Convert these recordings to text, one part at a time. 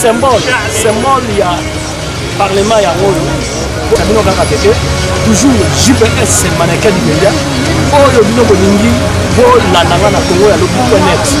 symbole symbole ya parlement yango oyo na bino kaka tete toujours jps maneke libenda oyo bino bolingi bolanda nga na kongo ya lobi net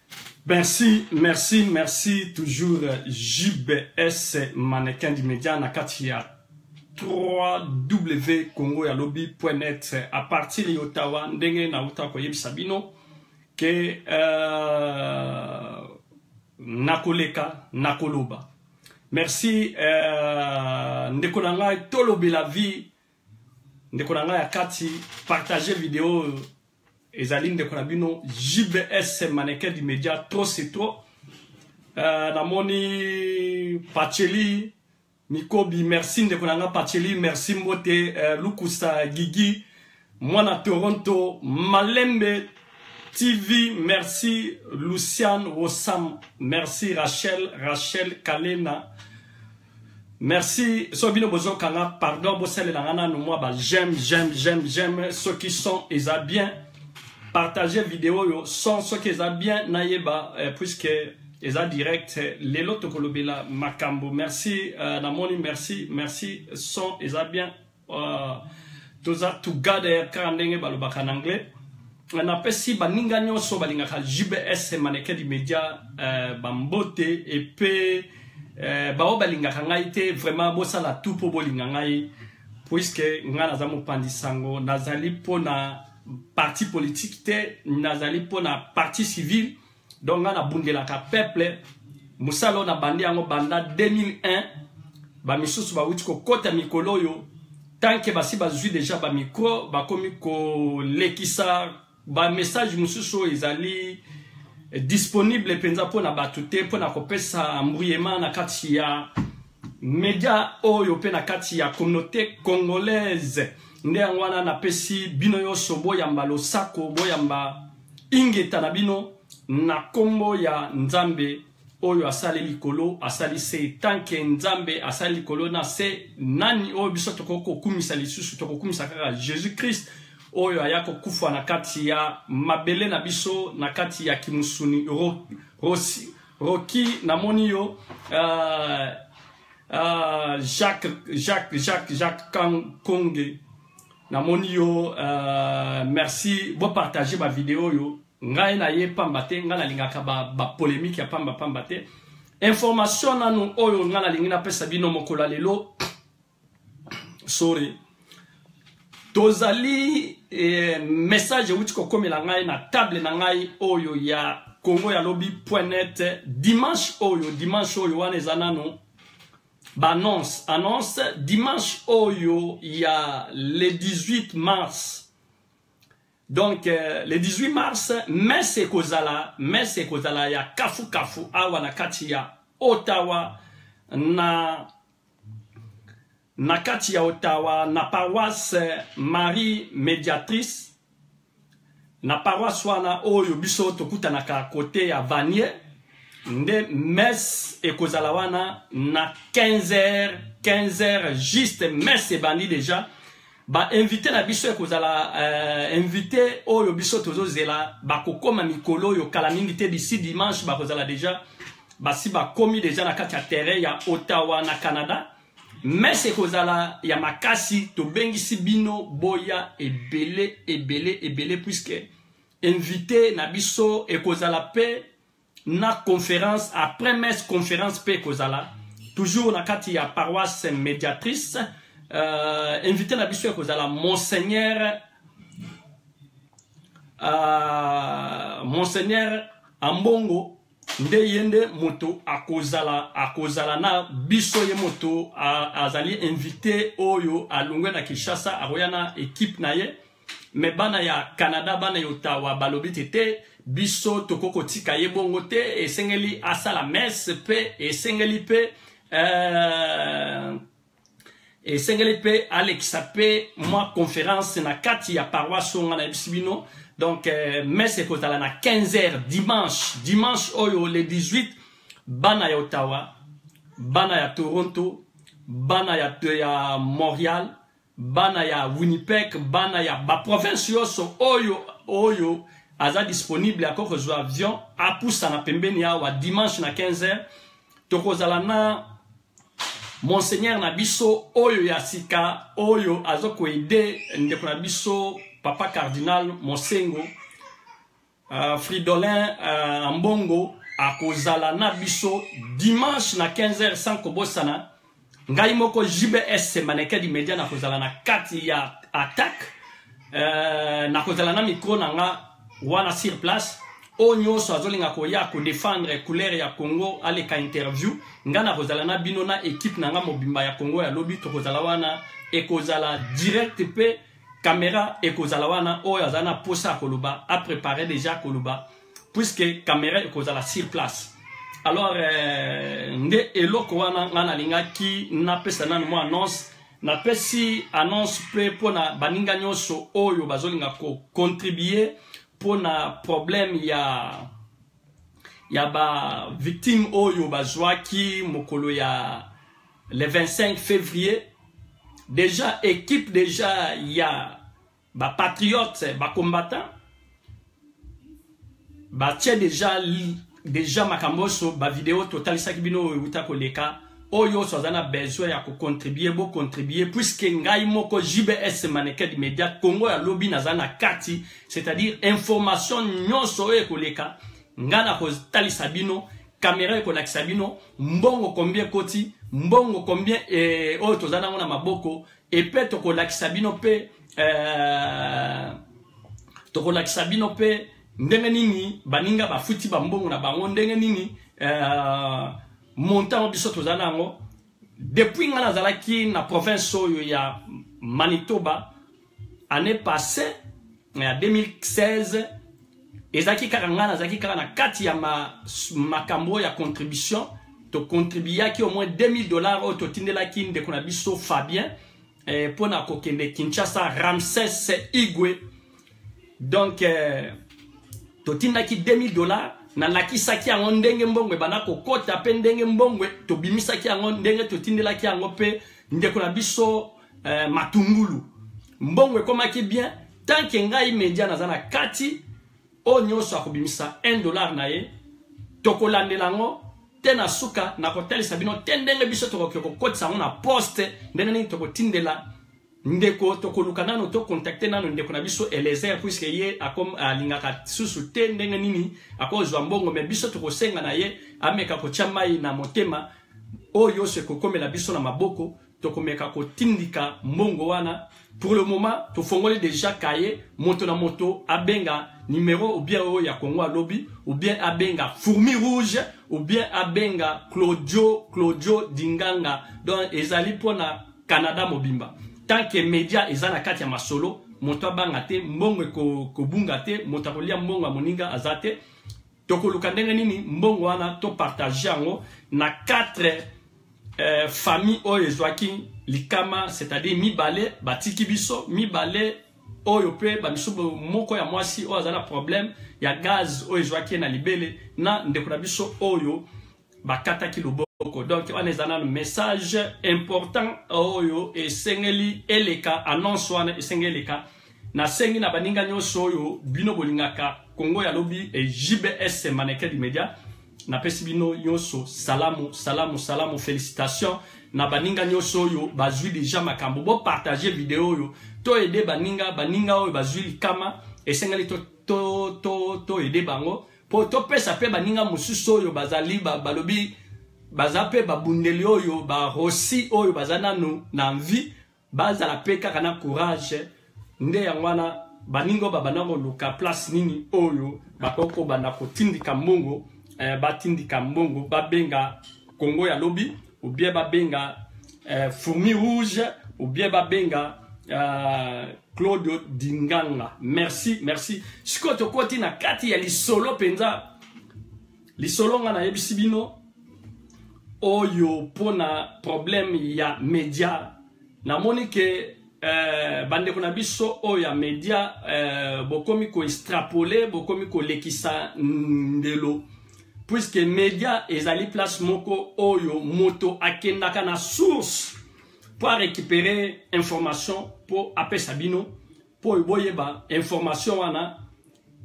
Merci, merci, merci. Toujours JBS Mannequin du Média na kati ya 3W Congo ya lobi.net à partir ya Ottawa ndenge na uta koyebisa bino ke euh, nakoleka nakoloba. Merci euh, ndeko na ngai tolobela vie ndeko na ngai ya kati partage video oyo ezali ndeko na bino jbs maneke du media trop c'est trop uh, eh, namoni pacheli mikobi merci ndeko na ngai pacheli merci mbote uh, lukusa gigi mwana toronto malembe TV, merci Luciane Rossam, merci Rachel, Rachel Kalena, Merci. So bino bozo kanga pardon bosalela nga nanu mwa ba j'aime j'aime j'aime j'aime ceux qui sont eza bien partager vidéo yo sans ceux qui eza bien nayeba eh, puisque eza direct lelo tokolobela makambo merci euh, namoni merci merci son eza bien uh, toza together ya kaka ndenge balobaka na anglais euh, napesi baninga nyonso balingaka jbs maneke du média euh, bambote epe euh, baoyo balingaka ngai te vraiment bosala tout mpo bolinga ngai puiske ngai naza mopanzi sango nazali mpo na parti politique te nazali mpo na parti civile donc ngai nabundelaka peuple mosala oyo nabandi yango banda 2001 bamisusu bawuti kokɔta mikolo oyo tanke basi bazwi deja bamikro bakomi kolekisa bamessage mosusu oyo ezali disponible mpenza mpo na bato te mpo na kopesa embrouillement na kati ya media oyo mpe na kati ya communauté congolaise nde yango wana napesi bino nyonso boyamba losako boyamba ingeta na bino na kombo ya nzambe oyo asali likolo asali se tanke nzambe asali likolo na se nani oyo biso tokoki kokumisa lisusu tokokumisa kaka jésus christ oyo aya kokufa na kati ya mabele na biso na kati ya kimusuni ro, rosi, roki namoni yo uh, uh, jacques jacques jacques jacques konge namoni yo uh, merci bopartage bavideo oyo ngai na ye pamba te ngai nalingaka bapolemike ba ya pamba pamba te information nanu oyo ngai nalingi napesa bino mokolo ya lelo sorry tozali eh, message euti kokomela ngai na table na ngai oyo ya congo ya lobi net dimanche oyo dimanche oyo wana eza nanu B'annonce, annonce dimanche oyo ya le 18 mars. Donc euh, le 18 mars messe ekozala messe ekozala ya kafu kafu awa na kati ya Ottawa na na kati ya Ottawa na paroisse Marie Mediatrice na paroisse wana oyo biso tokutanaka kote ya vanier nde messe ekozala wana na 15 heures 15 heures juste messe ebandi déjà bainvite na biso ekozala uh, invité oyo biso tozozela bakokoma mikolo oyo kala mingi te d'ici dimanche bakozala déjà basi bakomi déjà na kati ya terrain ya ottawa na canada mese ekozala ya makasi tobengisi bino boya ebele ebele ebele puiske invité na biso ekozala mpe na conférence après messe conférence mpe ekozala toujours na kati ya paroisse médiatrice euh, invité na biso ekozala monseigneur euh, monseigneur ambongo nde ye nde moto akozala akozala na biso ye moto azali invité oyo alongwe na kinshasa akoya na ekipe na ye me bana ya canada bana ya otawa balobi te te biso tokoki kotika ye bongo te esengeli asala messe mpe esengeli mpe euh, esengeli mpe alekisa mpe mwa conference na kati ya paroisse oyo ngai nayebisi bino donc euh, messe ekozala na 15 heures dimanche dimanche oyo le 18 bana ya ottawa bana ya toronto bana ya, ya montréal bana ya winnipeg bana ya baprovince nyonso oyo oyo aza disponible akoki kozwa avion apusana pembeni awa dimanche na 15 heures tokozala na monseigneur na biso oyo ya sika oyo azokoede ndeko na biso papa cardinal mosengo uh, fridolin uh, mbongo akozala na biso dimanche na 15 heures sans kobosana ngai moko jbs maneke di media nakozala na kati ya attaque euh, nakozala na micro na nga wana sur place oyo nyonso azolinga koya kodefendre couleur ya congo aleka interview ngai nakozala na bino na ekipe na ngai mobimba ya congo ya lobi tokozala wana ekozala direct mpe kamera ekozala wana oyo aza na mposa ya koloba aprepare deja koloba puisque camera ekozala sur place alors euh, nde eloko wana ngai nalingaki napesa nanu mwa annonce napesi annonce mpe mpo na baninga nyonso oyo bazolinga kocontribue mpo na problème ya ya bavictime oyo bazwaki mokolo ya le 25 février déjà équipe déjà ya ba patriote ba combattant batie deja deja makambo oso bavideo totalisaki bino oyo euta koleka oyo oso aza na besoin ya kocontribue bocontribue puiske ngai moko jbs maneked media congo ya lobi naza na kati c'est-à-dire information nyonso oyo ekoleka ngai nakotalisa bino kamera ekolakisa bino mbongo kombie ekoti mbongo combien eh, oyo toza nango na maboko epe tokolakisa bino mpe eh, tokolakisa bino mpe ndenge nini baninga bafuti bambongo na bango ndenge nini eh, montant biso toza na yango depuis ngai nazalaki na province oyo ya manitoba année passée na 2016 ezalaki kaka ngai nazalaki kaka na kati ya makambo ma ya contribution tocontribuyaki au moins 2000 dollars oyo totindelaki ndeko na biso fabien eh, mpo na kokende kinshasa ramses igwe donc eh, totindaki 2000 dollars nalakisaki yango ndenge mbongo ebanda kokota mpe ndenge mbongo tobimisaki yango ndenge totindelaki yango mpe ndeko na biso eh, matungulu mbongo ekomaki bien tant que ngai media naza na kati oyo nyonso akobimisa 1 dollar na ye tokolandela yango te na suka nakotalisa bino te ndenge biso tokoki kokotisa yango na poste ndenge nini tokotindela ndeko tokoluka nano tokontakte nano ndeko na biso elezer puiske ye alingaka susu te ndenge nini akozwa mbongo me biso tokosenga na ye ameka kotya mai na motema oyo nyonso ekokomela biso na maboko tokomeka kotindika mbongo wana pour le moment tofongoli déjà kaye moto na moto abenga numero ou bien oyo ya congo alobi ou bien abenga fourmi rouge ou bien abenga claudio claudio dinganga donc ezali mpo na canada mobimba tant que media eza na kati ya masolo moto abanga te mbongo ekobunga te moto akolia mbongo ya moninga aza te tokoluka ndenge nini mbongo wana topartage yango na 4 eh, famille oyo ezwaki likama c'est-à-dire mibale batiki biso mibale oyo mpe bamisusu moko ya mwasi oyo azali na problème ya gaz oyo ezwaki ye na libele na ndeko na biso oyo bakataki loboko donc wana eza nano message important oyo esengeli eleka annonce wana esengeli eleka nasengi na baninga nyonso oyo bino bolingaka kongo ya lobi e jbs maneke du média napesi bino nyonso salamu salamu salamu félicitation na baninga nyonso oyo bazwi deja makambo bopartage video oyo to ede baninga baninga oyo bazwi likama esengeli to, to, to, to ede bango mpo topesa mpe baninga mosusu oyo bazali balobi baza mpe babundeli oyo barosi oyo baza nanu na vie bazala mpe kaka na courage nde yango wana baninga oyo babanda koluka place nini oyo bakoki kobanda kotindika mbongo eh, batindika mbongo babenga kongo ya lobi ou bien babenga euh, fourmi rouge ou bien babenga euh, claude dinganga merci merci sikoyo tokoti na kati ya lisolo mpenza lisolo nga nayebisi bino oyo mpo na problème ya média namoni ke Euh, bandeko na biso oyo ya media euh, bokomi koextrapole bokomi kolekisa ndelo puiske media ezali place moko oyo moto akendaka na source mpo arécupere information mpo apesa bino mpo boyeba information wana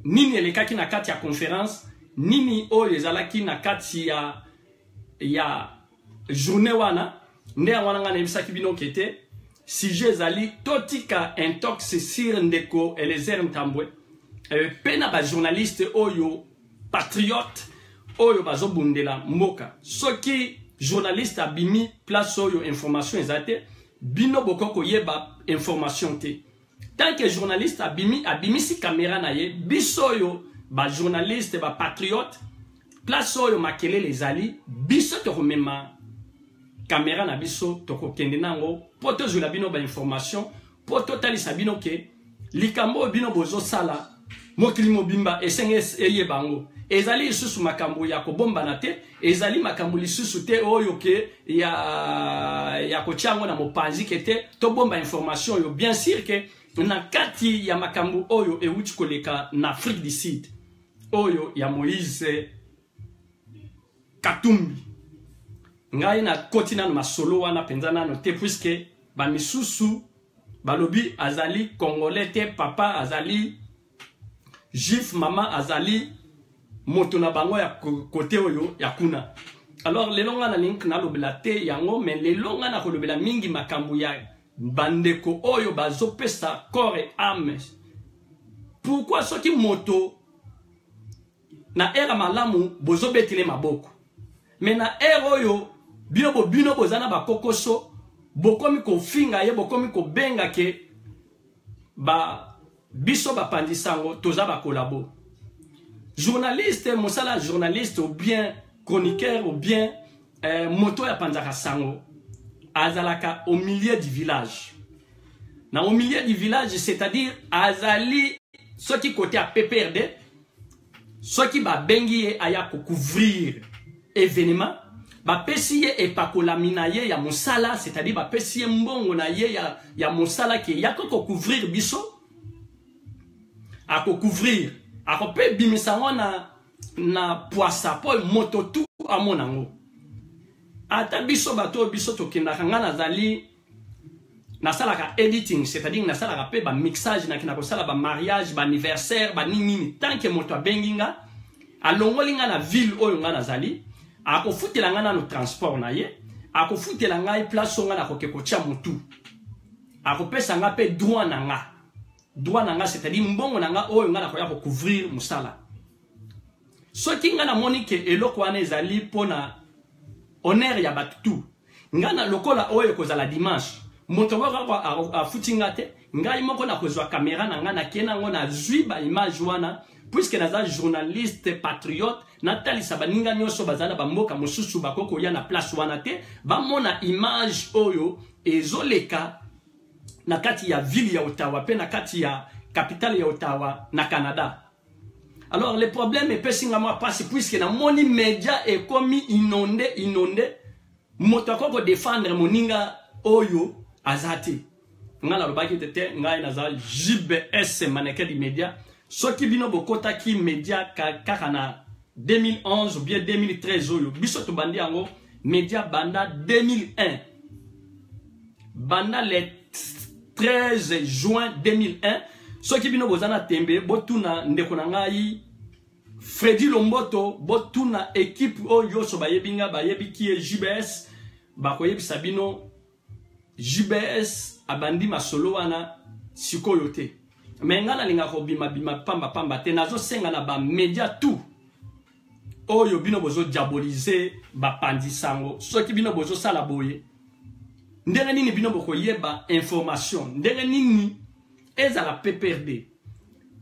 nini elekaki na kati ya conference nini oyo ezalaki na kati ya ya journée wana nde yango wana ngai nayebisaki bino ke te sujet ezali totika intox sur ndeko elezer ntambwe eh, mpe na bajournaliste oyo patriote oyo bazobundela mboka soki journaliste abimi place oyo information eza te bino bokoki koyeba information te tant que journaliste abimi abimisi kamera na ye biso oyo bajournaliste bapatriote place oyo makelele ezali biso tokomema kamera na biso tokokende nango mpo tozwela bino bainformation mpo totalisa bino ke likambo oyo bino bozosala mokili mobimba esenge eyeba yango ezali lisusu makambo ya kobombana te ezali makambo lisusu te oyo ke ya, ya kotia yango na mopanzi ke te tobomba information oyo bien sur ke na kati ya makambo oyo euti koleka na afrique du sud oyo ya moïse katumbi ngai nakoti nano masolo wana mpenza nano te puiske bamisusu balobi azali congolais te papa azali juif mama azali moto na bango ya kote oyo ya kuna alors lelo ngai nalingi nalobela te yango me lelo ngai nakolobela mingi makambo ya bandeko oyo bazopesa corps et ame pourkui soki moto na ere malamu bozobetele maboko me na ere oyo bino bobino boza na bakokoso bokomi kofinga ye bokomi kobenga ke ba biso bapanzi sango toza ba collabo journaliste mosala journaliste ou bien chroniqueur ou bien eh, moto ya panzaka sango azalaka au milieu du village na au milieu du village c'est-à-dire azali soki kote ya PPRD soki babengi ye aya kocouvrir événement bapesi ye epakolami na ye ya mosala c'est-à-dire bapesi ye mbongo na ye ya, ya mosala ke yako kocouvrir biso akocouvrir akope bimisa yango na, na pwasa mpo moto tu amona yango ata biso bato oyo biso tokendaka ngai nazali nasalaka editing c'est-à-dire nasalaka mpe bamixage nakenda kosala bamariage baanniversaire banini nini tant que moto abengi nga alongoli nga na ville oyo nga nazali akofutela nga nano transport na ye akofutela ngai place oyo nga nakoke kotya motu akopesa nga mpe droit na nga droit na nga c'est-à-dire mbongo na nga oyo nga nakoya kocouvrir mosala soki nga namoni ke eloko wana ezali mpo na honneur ya bato tout nga na lokola oyo ekozala dimanche moto moko afuti nga te ngai moko nakozwa kamera na ngai nakie nango nazwi baimage wana puiske naza journaliste patriote natalisa baninga nyonso baza na bamboka mosusu bakoki koya na place wana te bamona image oyo ezoleka na kati ya ville ya ottawa mpe na kati ya capitale ya ottawa na canada alors le problème epesi nga mwa mpasi puiske namoni media ekomi inonde inonde moto akoki kodefendre moninga oyo aza te ngai nalobaki te te ngai naza jbs maneke du media soki bino bokotaki media kaka na 2011 ou bien 2013 oyo biso tobandi yango media banda 2001 banda le 13 juin 2001 soki bino boza na tembe botuna ndeko na ngai fredi lomboto botuna ekipe oyo nyonso bayebi ngai bayebi ki ye jbs bakoyebisa bino JBS abandi masolo wana sikoyo te. Mais nga nalinga kobima bima pamba pamba te nazo senga na ba media tout oyo bino bozo diaboliser bapanzi sango soki bino bozo sala boye ndenge nini bino bokoyeba information ndenge nini ezala PPRD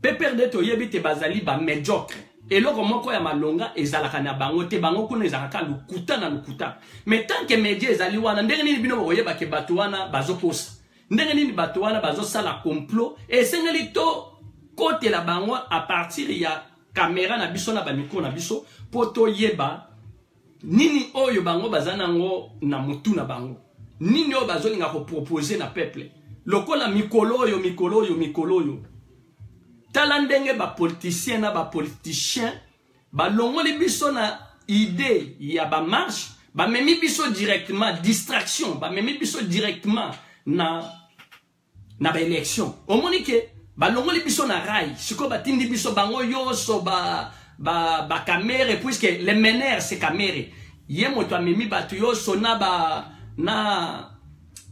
PPRD toyebi te bazali ba mediocre eloko moko ya malonga ezalaka na bango te bango kuna ezalaka lokuta na lokuta mais tant que media ezali wana ndenge nini bino bokoyeba ke bato wana bazokosa ndenge nini bato wana bazosala complot esengeli tokotela bango a partir ya kamera na biso na bamikro na biso mpo toyeba nini oyo bango baza nango na mutu na bango nini oyo bazolinga kopropose na peuple lokola mikolo oyo mikolo oyo mikolo oyo tala ndenge bapoliticien na bapoliticien balongoli biso na idee ya bamarche bamemi biso directement distraction bamemi biso directement na na ba election omoni ke balongoli biso na rai sikoyo batindi biso bango yoso ba ba ba kamere puisque le mener c'est kamere ye moto amemi bato yoso na ba na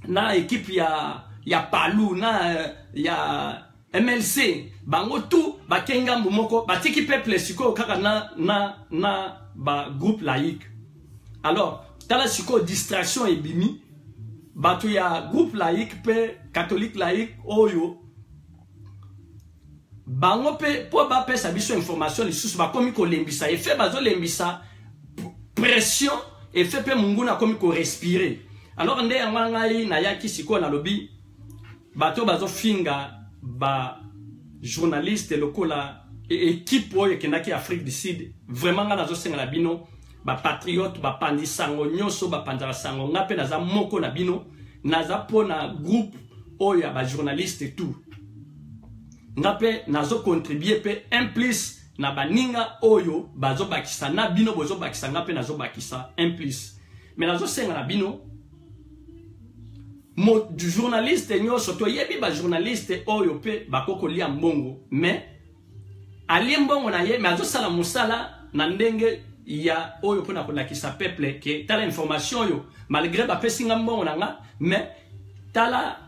na ekipe ya ya palu na eh, ya mlc bango tout bake ngambu moko batiki peuple sikoyo kaka na na na ba groupe laïque alors tala sikoyo distraction ebimi bato ya groupe laïque mpe catholique laïque oyo bango mpe mpo bapesa biso information lisusu bakomi kolembisa efe bazolembisa pression efe mpe monguna akomi korespire alors nde yango ngai nayaki sikoyo nalobi bato oyo bazofinga ba journaliste lokola ekipe oyo ekendaki afrique du sud vraiment ngai nazosenga na bino bapatriote bapanzi sango nyonso bapanzaka sango ngai mpe naza moko na bino naza mpo na groupe oyo ya bajournaliste tout nga mpe nazocontribue mpe un plus na baninga oyo bazobakisa na bino bozobakisa nga mpe nazobakisa un plus me nazosenga na bino Mo, journaliste nyonso toyebi bajournaliste oyo mpe bakoki kolia mbongo mais alie mbongo na ye mais azosala mosala na ndenge ya oyo mpona kolakisa peuple ke tala information oyo malgré bapesi nga mbongo na nga mais tala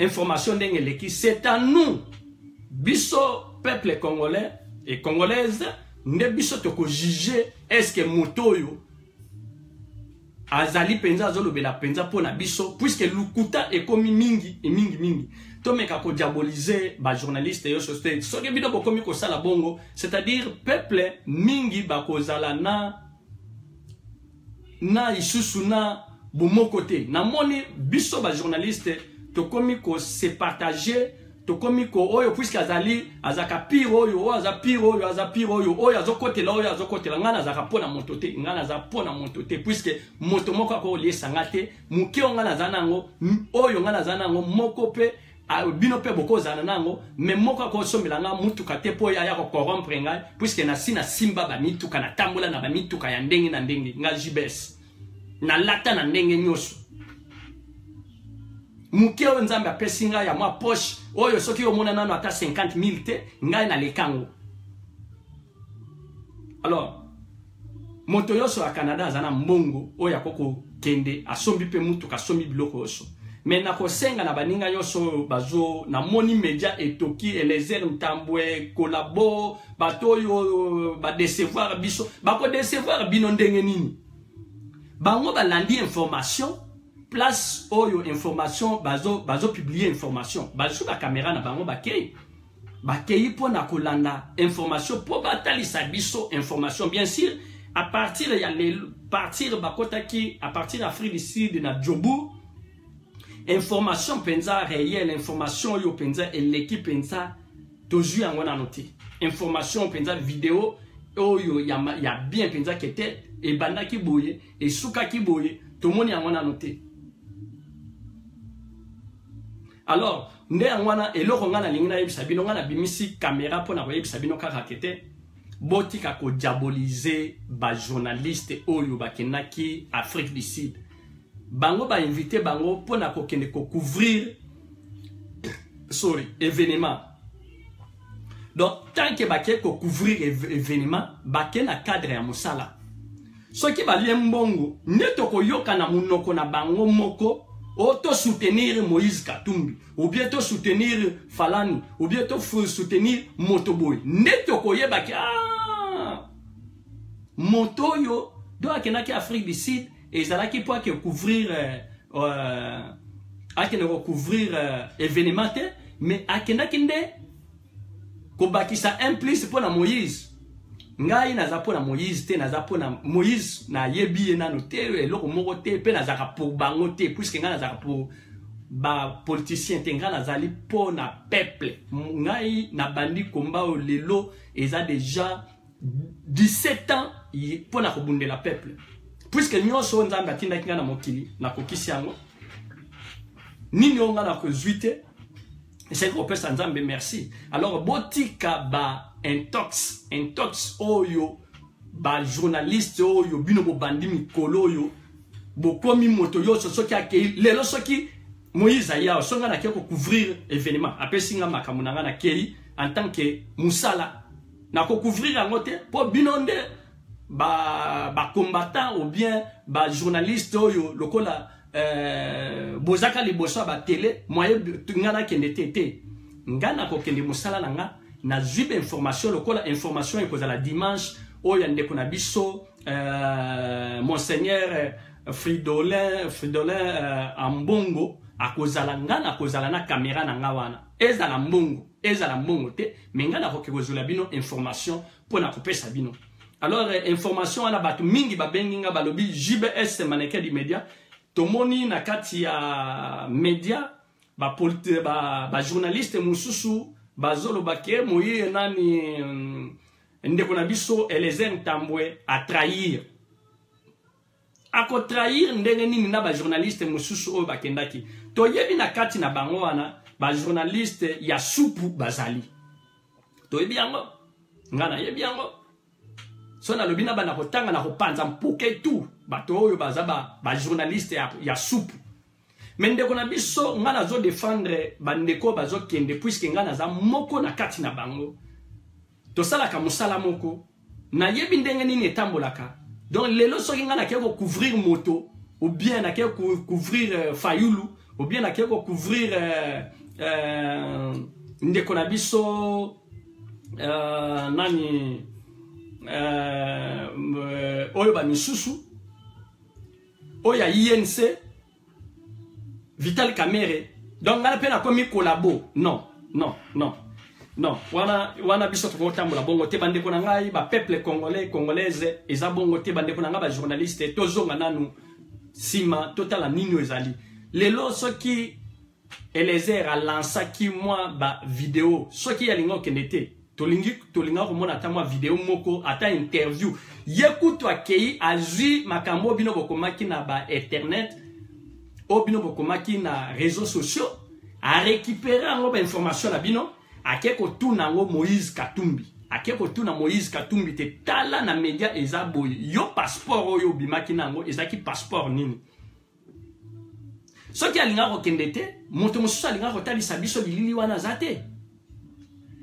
information ndenge eleki c'est à nous biso peuple congolais et congolaise nde biso tokojuge est ce que moto oyo azali mpenza azolobela mpenza mpo na biso puiske lukuta ekomi mingi e mingi mingi tomeka kodiabolize bajournaliste yo société soki bino bokomi kosala bongo c'est-à-dire peuple mingi bakozala na na isusu na bomoko te namoni biso bajournaliste tokomi kosepartage tokomi ko oyo puiske azali azaka pire oyo oyo aza pire oyo aza pire oyo oyo azokotela oyo azokotela ngai nazalaka mpo na moto te ngai naza mpo na moto te puiske moto moko akoliesa ngai te moke oyo ngai naza na yango oyo ngai naza na yango moko mpe bino mpe bokozala na yango me moko akosombela ngai motuka te mpo aya kokorompre ngai puiske nasi nasimba bamituka natambola na bamituka ya ndenge na ndenge ngai jbs nalata na ndenge nyonso moke oyo nzambe apesi ngai ya mwa poche oyo soki omona nano ata 50 000 te ngai naleka yango alors moto nyonso ya canada aza na mbongo oyo akoki kokende asombi mpe motuka asombi biloko nyonso me nakosenga na baninga nyonso oyo bazo namoni media etoki elezer ntambwe kolabo bato oyo euh, badecevoir biso bakodecevoir bino ndenge nini bango balandi information place oyo information bazopublie bazo, bazo information bazwi bakamera na bango bakei bakei mpo na kolanda information mpo batalisa biso information bien sûr à partir ya lelo partir bakotaki à partir afrique du sud na jobourg information mpenza réelle information oyo mpenza eleki mpenza tozwi yango nano te information mpenza video oyo ya, ya bien mpenza kete ebandaki boye esukaki boye tomoni yango nano te alors nde yango wana eloko ngai nalingi nayebisa bino ngai nabimisi kamera mpo na koyebisa bino kaka ke te botika kodiabolize bajournaliste oyo bakendaki afrique du sud bango ba invite bango mpo na kokende ko couvrir sorry événement donc tant que bake ko couvrir événement bake na cadre ya mosala soki balie mbongo nde tokoyoka na monoko na bango moko o to soutenir moïse katumbi obie to soutenir falani obie to soutenir moto boye nde tokoyebaki ah, moto oyo do akendaki afrique du sud ezalaki mpo ake couvrir euh, euh, akende kocouvrir euh, événement te mais akendaki nde kobakisa un plus mpo na moïse ngai naza mpo na moïse te naza mpo na moïse nayebi ye nano te eloko moko te mpe nazalaka pour bango te puiske ngai nazalaka pour bapoliticien te ngai nazali mpo na peuple ngai nabandi komba oyo lelo eza deja 17 ans mpo na kobundela peuple puiske nyonso oyo nzambe atindaki ngai na mokili nakokisi yango nini oyo ngai nakozwi te esali kopesa nzambe merci alors botika ba intox intox oyo bajournaliste oyo bino bobandi mikolo oyo bokomi moto nyonso soki akei lelo soki moïse aye awa soki ngai nakei kocouvrir événement apesi ngai makambo na ngai nakei en tant que mosala na ko couvrir yango te po bino nde ba ba combattant ou bien ba journaliste oyo lokola euh, bozaka liboso ya batele moye nga nakende te te nga nakokende mosala na nga nazwi bainformation lokola information ekozala dimanche oyo ya ndeko na biso euh, monseigneur euh, fridolin fridolin euh, ambongo akozala nga nakozala na kamera na nga wana ezala mbongo ezala mbongo te me ngai nakoki kozwela bino information mpo na kopesa bino alors eh, information wana bato mingi babengi nga balobi jbs maneke di media tomoni na kati ya media bajournaliste ba, ba mosusu bazoloba ke moye nani mm, ndeko na biso elezer ntambwe atrahir ako trahir ndenge nini na ba journaliste mususu oyo bakendaki toyebi na kati na bango wana ba journaliste ya supu bazali toyebi yango nga nayebi yango so nalobi na bana kotanga na kopanza mpuke tu bato oyo baza ba, ba journaliste ya, ya supu Mais ndeko na biso nga nazo défendre ba ndeko bazo kende puisque nga naza moko na kati na bango. Tosalaka musala moko. Nayebi ndenge nini etambolaka. Donc lelo soki nga nakeyi ko couvrir moto ou bien nakeyi ko couvrir euh, Fayulu ou bien nakeyi ko couvrir euh, euh, ndeko na biso euh, nani euh, euh, oyo ba misusu oyo ya inc vital kamere donc ngana mpe nakomi kolabo non non non non wana wana biso tokotambola bongo te bandeko na ngai bapeuple congolais congolaise eza bongo te bandeko na ngai bajournaliste tozonga nanu nsima totala nini oyo ezali lelo soki elezer alansaki mwa bavideo soki alingi okende te tolingi tolinga komona ata mwa video moko ata interview ye kutu akei azwi makambo oyo bino bokomaki na bainternet oyo bino bokomaki na réseau sociaux arécupere yango bainformation na bino ake kotuna yango moïse katumbi ake kotuna moïse katumbi te tala na media eza boye yo passeport oyo obimaki na yango ezalaki passeport nini soki alingaka kokende te moto mosusu alingaka kotalisa biso bilili wana aza te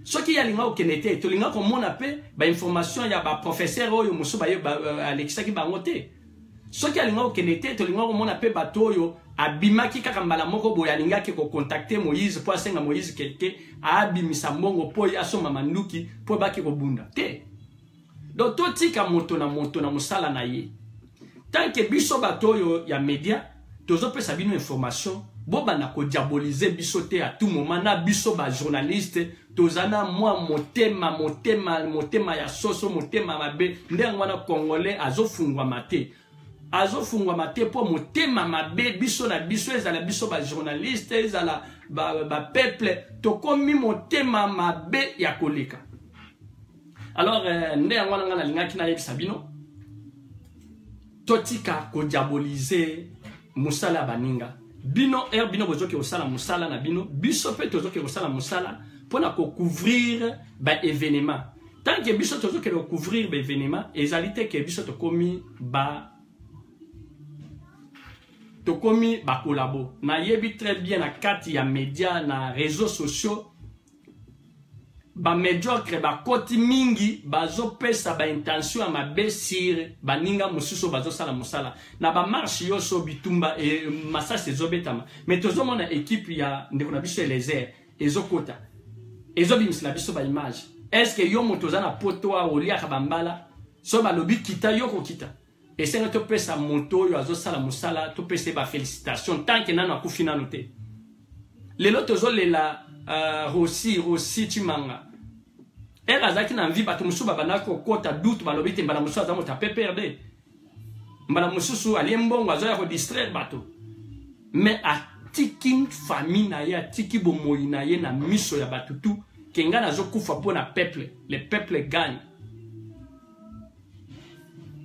soki ye alingaka kokende te tolinga komona mpe bainformation ya baprofesseur oyo mosusu euh, alekisaki bango te soki alingaka kokende te tolinga komona mpe bato oyo abimaki kaka mbala moko boye alingaki kokontakte moïse mpo asenga moïse kelke abimisa mbongo mpo ye asomba manduki mpo ebaki kobunda te donc totika moto na moto na mosala na ye tant que biso bato oyo ya media tozopesa bino information bobanda kodiabolize biso te à tout moment na biso bajournaliste toza na mwa motema motema motema ya soso motema mabe nde yango wana congolais azofungwama te azofungwama te mpo motema mabe biso na biso ezala biso bajournaliste ezala bapeuple ba tokomi motema mabe ya koleka alors euh, nde yango wana ngai nalingaki nayebisa bino totika kodiabolize mosala ya baninga bino ere bino bozoki kosala mosala na bino biso mpe tozoki kosala mosala mpo na kocouvrir baévénement tant ke biso tozokende kocouvrir baévénement ezali te ke biso tokomi ba tokomi bakolabo nayebi très bien na kati ya média na réseau sociaux bamediocre bakoti mingi bazopesa baintention ya mabe sire baninga mosusu oyo bazosala mosala na bamarshe nyonso bitumba e, masasi ezobetama me tozomona ekipe ya ndeko na biso elezer ezokota ezobimisela biso baimage estce yo moto oza na poto awa oliaka bambala so balobi kita yo kokita esenga topesa moto oyo azosala mosala topesa ye bafelicitation ntanke nano akufi nano te lelo tozolela uh, rosi rosi chimanga ere azalaki na mvi bato mosusu babandaki kokota dute balobi te mbala mosusu aza moto ya pprd mbala mosusu alie mbongo azoya kodistraire bato mais atiki famille na ye atiki bomoi na ye na miso ya bato tu ke ngai nazokufa mpo na peuple le peuple gagne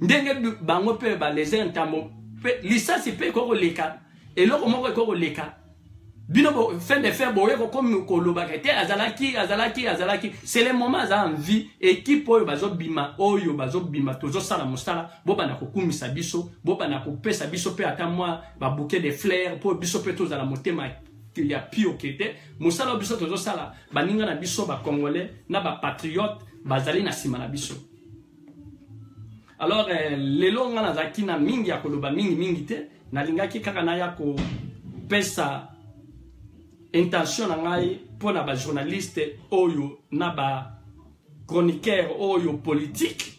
ndenge bango mpe baleze ntambo mpe lisasi mpe ekoki koleka eloko moko ekoki koleka bino bo, fin de fin boye kokomi kolobaka te azalaki azalaki azalaki c'est le moment aza en vie équipe oyo bazobima oyo bazobima tozosala mosala bobanda kokumisa biso bobanda kopesa biso mpe ata mwa babuke de flaire mpo biso mpe tozala motema ya pio ke te mosala oyo biso tozosala baninga na biso bacongolais na bapatriote bazali na nsima na biso alors eh, lelo nga nazalaki na mingi ya koloba mingi mingi te nalingaki kaka naya kopesa intention na ngai mpo na bajournaliste oyo na ba chroniqueur oyo politique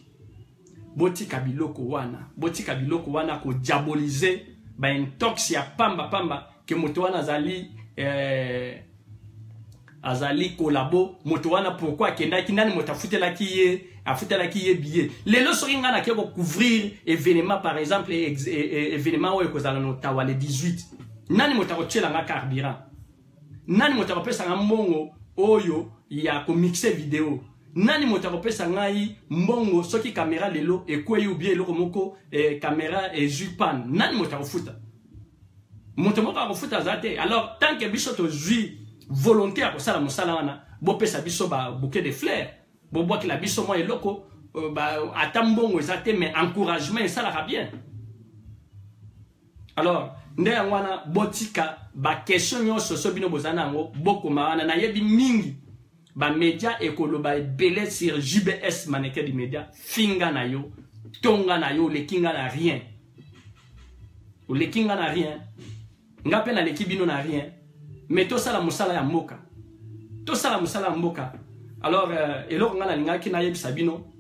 botika biloko wana botika biloko wana kodiabolize baintox ya pamba pamba ke moto wana azali eh, azali kolabo moto wana pourkui akendaki nani moto afutelaki ye afutelaki ye biye lelo soki ngai nake kocouvrir événement par exemple e, e, e, événement oyo ekozala na ottawa le 18 nani moto akotyela ngai carburant nani moto akopesa ngai mbongo oyo ya komixe video nani moto akopesa ngai mbongo soki kamera lelo ekwei ubie eloko moko eh, kamera ezwi pane nani moto akofuta moto moko akofuta aza te alors tant que biso tozwi volonté ya kosala mosala wana bopesa biso ba bouquet de fleurs bobwakela biso mwa eloko euh, ata mbongo eza te mais encouragement esalaka bien alors nde yango wana botika baquestion nyonso so bino boza na yango bokoma wana nayebi mingi ba media ekoloba ebele sur jbs maneke du media finga na yo tonga na yo oleki nga na rien oleki nga na rien nga mpe naleki bino na rien mais tosala mosala ya mboka tosala mosala ya mboka alors euh, eloko nga nalingaki nayebisa bino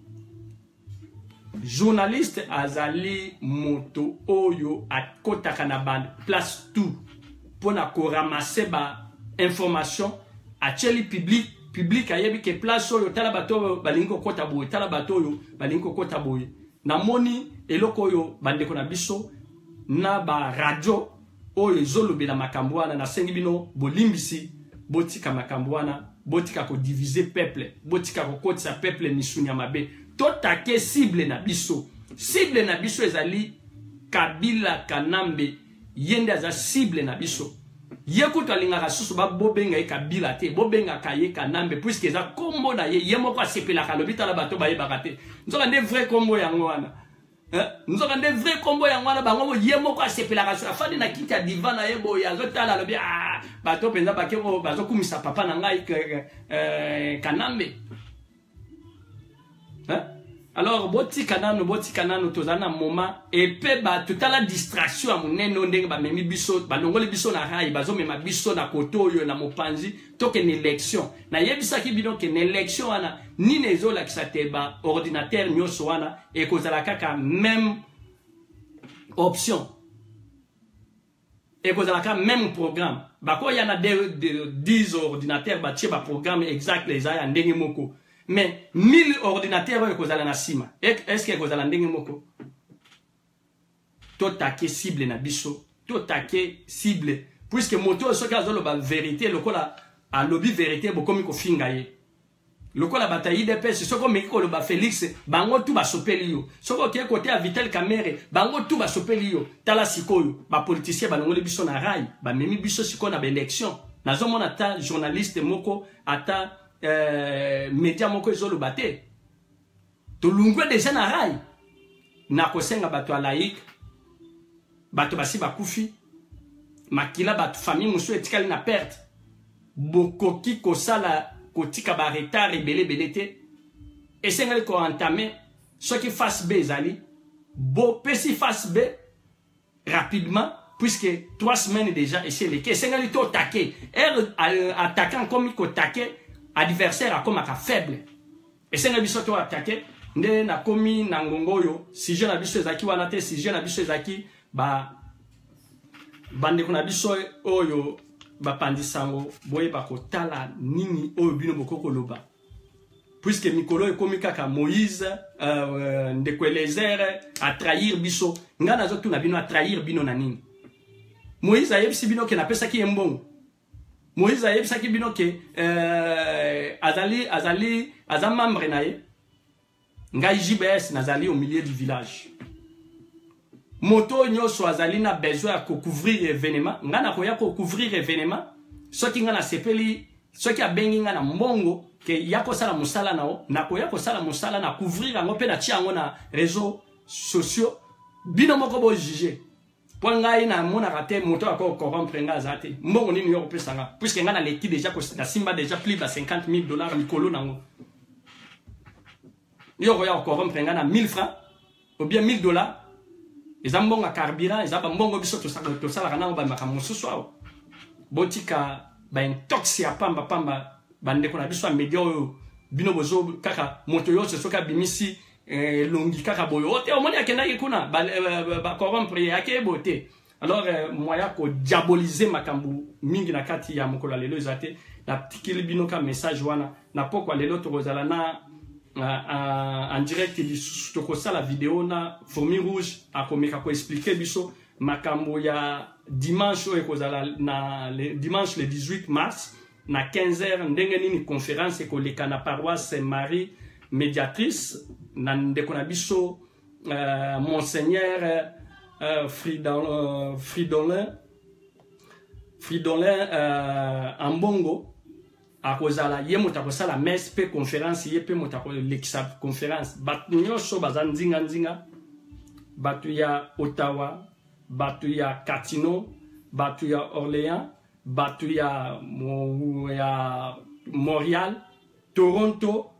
journaliste azali moto oyo akotaka na ba place tout mpo na koramase ba information atyeli public public ayebi ke place oyo tala bato oyo balingi kokota boye tala bato oyo balingi kokota boye namoni eloko oyo bandeko na biso na baradio oyo ezolobela makambo wana nasengi bino bolimbisi botika makambo wana botika kodivise peuple botika kokotisa peuple misuni ya mabe totake cible na biso cible na biso ezali kabila kanambe ye nde aza cible na biso ye kutu alingaka susu bobenga ye kabila te bobengaka ye kanambe puiske eza kombo na ye ye moko asepelaka alobi tala bato bayebaka te nzoka nde vrai kombo yango wana nzoka nde vrai kombo yango wana bango ye moko asepelaka so afandi na kiti ya diva na ye boye azotala alobi ah, bato mpenza bake bazokumisa papa na ngai eh, kanambe alors botika nanu botika nanu tozali na moment epe bato tala distraction ya monene oyo ndenge bamemi biso balongoli biso na rai bazomema biso na kote oyo na mopanzi tokende election nayebisaki bino ke na election wana nini ezolakisa te ba ordinateur nyonso wana ekozala kaka meme option ekozala kaka meme programme bakoya na 10 ordinateur batie baprogramme exact eza ya ndenge moko mais 1000 ordinateur oyo ekozala na nsima estce ekozala ndenge moko to take cible na biso to take cible puisque moto oyo soki azoloba verité lokola alobi verité bokomi kofinga ye lokola bato ya idps soki omeki koloba félix bango tu basopeli yo soki okei kote ya vital kamere bango tu basopeli yo tala sikoyo bapolitisien balongoli biso na rai bamemi biso sikoyo na baélection nazomona ata journaliste moko ata euh, media moko ezoloba te tolungwe deja na rai na kosenga bato ya laïque bato basi bakufi makila bato famille mosusu etikali na perte bokoki kosala kotika baretard ebele ebele te esengeli koentame soki face b ezali bopesi face b rapidement puisque trois semaines déjà esi eleki esengeli to take ere euh, attaquant akomi kotake adversaire akomaka faible esengeli biso to atake nde nakomi na ngongo oyo sujet na biso ezalaki wana te sujet na biso ezalaki ba bandeko na biso oyo bapanzi sango boyeba kotala nini oyo bino bokoki koloba puisque mikolo ekomi kaka moïse uh, ndeko elezer atrahir biso ngai nazotuna bino atrahir bino na nini moïse ayebisi bino ke napesaki ye mbongo moïse ayebisaki bino ke uh, azali azali aza membre na ye ngai jbs nazali au milieu du village moto oyo nyonso azali na besoin ya kocouvrir evenema ngai nakoya kocouvrir evenema soki ngai nasepeli soki abengi ngai na mbongo ke ya kosala mosala na yo nakoya kosala mosala na couvrir yango mpe natia yango na réseau sociaux bino moko bojuge mpo ngai namonaka te moto oyo akoki kocorompre ngai aza te mbongo nini yo kopesa nga puiske ngai naleki deja nasimba deja plus ba 50 000 dollars mikolo nango yo okoya kocorompre ngai na 1000 francs obien 1000 dollars eza mbongo ya carburant eza bambongo biso tosalaka nango bamakambo mosusu awa botika baintox ya pamba pamba bandeko na biso ya media oyo bino bozo kaka moto yonso soki abimisi eh, elongi kaka boye o oh, te omoni akendaki kuna bacorrompre eh, ba, ba, ye akeye boye te alors eh, moyen ya kodiabolize makambo mingi na kati ya mokolo ya lelo eza te natikeli bino ka message wana na pokwa lelo tokozala na en direct lisusu tokosala video na fourmi rouge akomeka koexplike biso makambo ya dimanche oyo ekozala na le, dimanche le 18 mars na 15 heures ndenge nini conférence ekoleka na paroisse marie médiatrice na ndeko na biso euh, monseigneur euh, fridolin euh, fridolin, fridolin euh, ambongo akozala ye moto akosala messe mpe conférence ye mpe moto akolekisa conférence bato nyonso baza nzinganzinga bato ya ottawa bato ya catino bato ya orléans bato ya, ya montreal toronto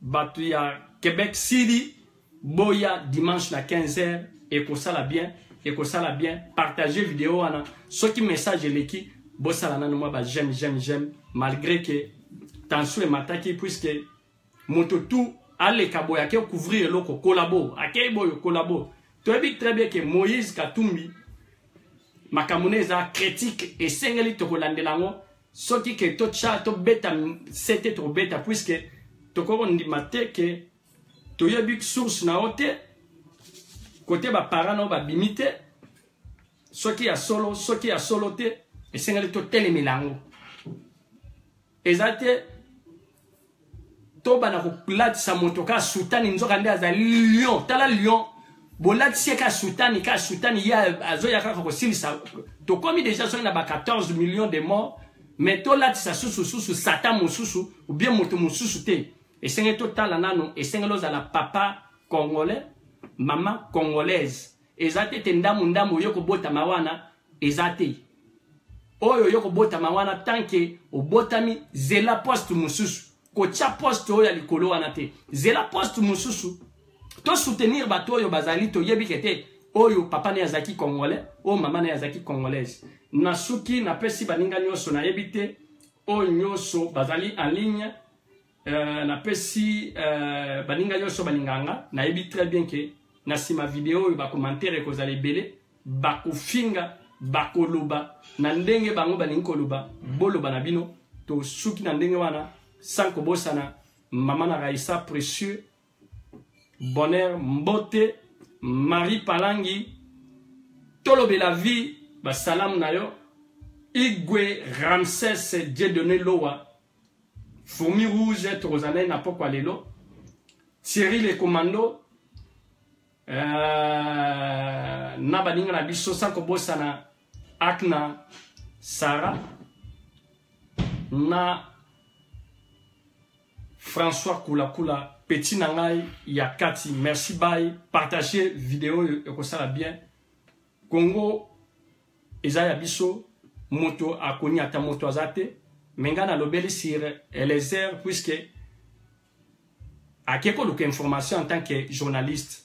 bato ya québec city boya dimanche na 15 heures ekosala bien ekosala bien partage video wana soki message eleki bosala nano mwa ba j'aime j'aime j'aime malgré que tension emataki puisque moto tout aleka boye ake couvrir eloko kolabo akei boye kolabo toyebi très bien ke moïse katumbi makambo ne eza critique esengeli tokolandela yango soki ke totya tobeta sete tokobeta puiske tokoki kondima te ke toyebi source na yo te kote baparent na yo babimi te soki ya solo soki ya solo te esengeli totelemela yango eza te tobanda kolatisa moto kaka sutani nzoka nde azali lion tala lion bolatisi ye kaka sutani kaka sutani ye azoya kaka kosilisa tokomi deja soki na ba 14 millions de morts mais tolatisa susu susu sata mosusu obie moto mosusu te esengeli totala nano esengeli ozala papa congolais mama congolaise eza te te ndambo ndambo oye kobotama wana eza te oyo oye kobotama wana tanke obotami zela poste mosusu kotya poste oyo ya likolo wana te zela poste mosusu tosoutenir bato oyo bazali toyebi ke te oyo papa naye azalaki congolais oyo mama naye azalaki congolaise nasuki napesi baninga nyonso nayebi te oyo nyonso bazali en ligne Euh, napesi euh, baninga nyonso balinga nga nayebi très bien ke na nsima video oyo bakomantere ekozala ebele bakofinga bakoloba na ndenge bango balingi koloba boloba na bino tosuki na ndenge wana sans kobosana mama na raisa précieux bonheur mbote marie palangi tolobela vie basalamu na yo igwe ramses dieu donne lowa fourmi rouge tokozala ye na pokwa lelo thierry le commando euh, na baninga na biso sa kobosana akna sara na françois kulakula petit na ngai ya kati merci bay partage video oyo ekosala bien congo eza ya biso moto akoni ata moto aza te me ngai nalobeli sur elezer puisque ake koluka information en tant que journaliste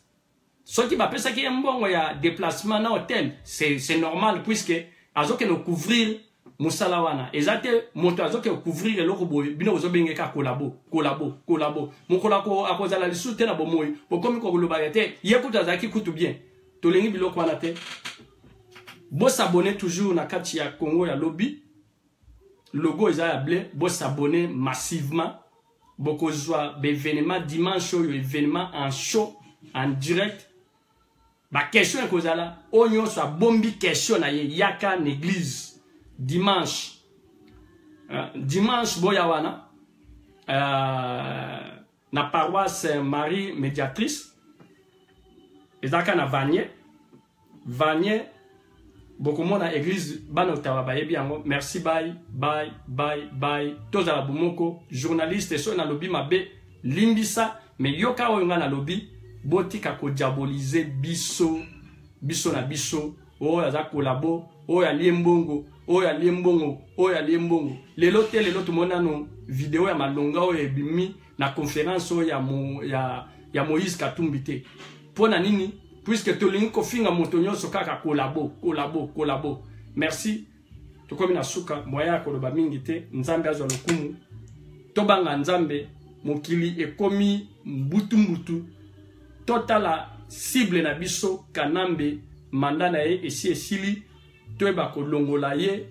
soki bapesaki ye mbongo ya déplacement na hotel c'est normal puisque azokende kocouvrir mosala wana eza te moto azokende kocouvrir eloko boye bino bozobengeka kolabo kolabo kolabo mokolo akozala lisusu te na bomoi bokomi kokoloba ye te ye kutu azalaki kutu bien tolingi biloko wana te bosabone toujours na kati ya congo ya lobi logo eza ya ble bosabone massivement bokozwa baevenema dimanche oyo evenema en show en direct baquestion ekozala oyo nyonso abombi question na ye yaka na église dimanche uh, dimanche boya wana uh, na paroisse marie médiatrice ezalaka na vanie vanie bokomona église bana otawa bayebi yango merci bay bay bay bay tozala bomoko journaliste soki nalobi mabe limbisa me yoka oyo ngai nalobi botika kodiabolize biso biso na biso oyo aza kolabo oyo alie mbongo oyo alie mbongo oyo alie mbongo lelo te lelo tomoni nano video ya malonga oyo ebimi na conference oyo ya, mo, ya, ya moïse katumbi te mpo na nini puiske tolingi kofinga moto nyonso kaka kolabo kolabo kolabo merci tokomi na suka moyen ya koloba mingi te nzambe azwa lokumu tobanga nzambe mokili ekomi mbutumbutu totala cible na biso kanambe manda na ye esi esili toyeba kolongola ye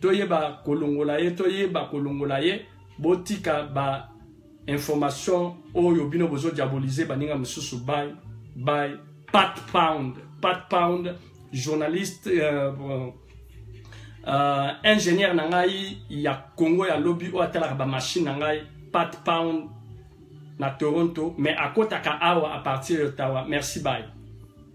toyeba kolongola ye toyeba kolongola ye botika ba information oyo bino bozo diaboliser baninga mosusu by by pat pound pat pound journaliste euh, euh, euh ingénieur na ngai ya congo ya lobi oyo atalaka bamachine na ngai pat pound na toronto mais akotaka awa à partir ya ottawa merci bye